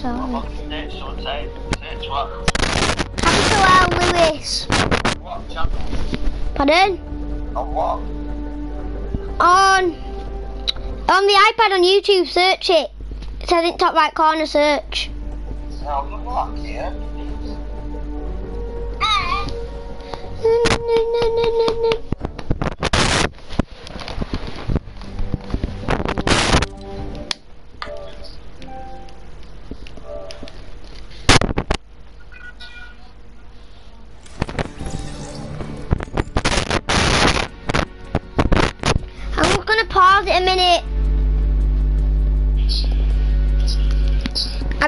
So. What search, so what? Capital L Lewis. What channel? Pardon? On what? On on the iPad on YouTube, search it. It says in top right corner search. No, good luck here. I'm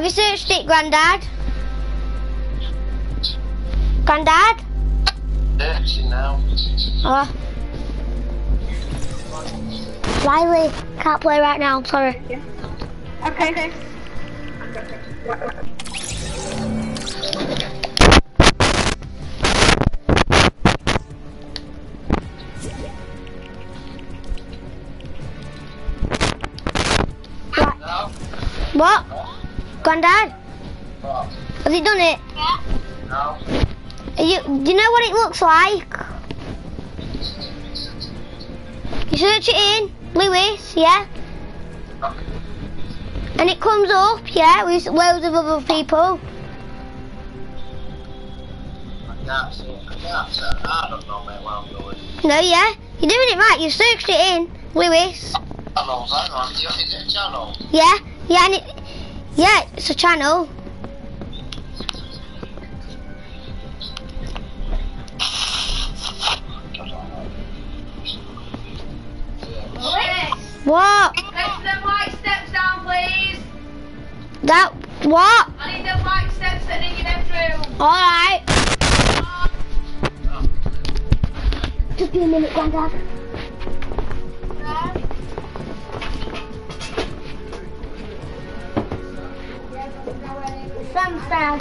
Have you searched it, Grandad? Grandad? Searching now. Oh. Riley, can't play right now, I'm sorry. Okay. okay. Right. No? What? Grandad? What? Has he done it? Yeah. No? You, do you know what it looks like? You search it in, Lewis, yeah? And it comes up, yeah, with loads of other people. I it. I it. I don't know, mate, I'm doing. No, yeah? You're doing it right, you searched it in, Lewis. Channels, hang on. Is it a channel? Yeah, yeah, and it, yeah, it's a channel. What? take them white steps down, please. That, what? I need them white steps that are in your bedroom. Alright. Just be a minute, Grandad. Sam's down.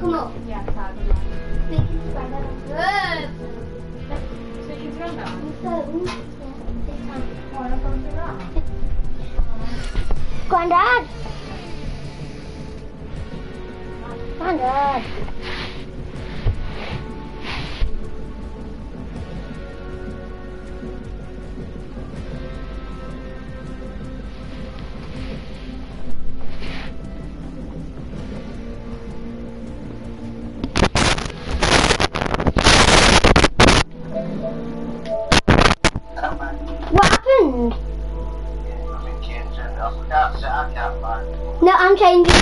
Come up. Yeah, Good. So you throw them? Granddad. No, I'm changing.